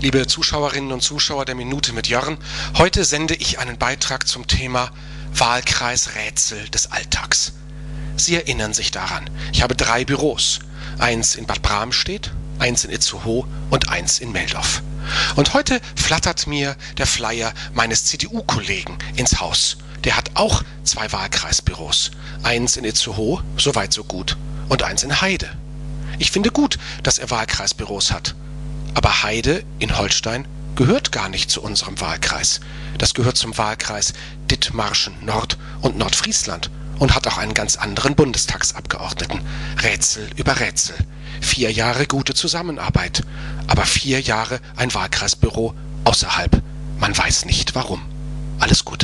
liebe Zuschauerinnen und Zuschauer der Minute mit Jörn. Heute sende ich einen Beitrag zum Thema Wahlkreisrätsel des Alltags. Sie erinnern sich daran. Ich habe drei Büros. Eins in Bad Bramstedt, eins in Itzehoe und eins in Meldorf. Und heute flattert mir der Flyer meines CDU-Kollegen ins Haus. Der hat auch zwei Wahlkreisbüros. Eins in Itzehoe, soweit so gut, und eins in Heide. Ich finde gut, dass er Wahlkreisbüros hat. Aber Heide in Holstein gehört gar nicht zu unserem Wahlkreis. Das gehört zum Wahlkreis Dithmarschen Nord und Nordfriesland und hat auch einen ganz anderen Bundestagsabgeordneten. Rätsel über Rätsel. Vier Jahre gute Zusammenarbeit, aber vier Jahre ein Wahlkreisbüro außerhalb. Man weiß nicht warum. Alles Gute.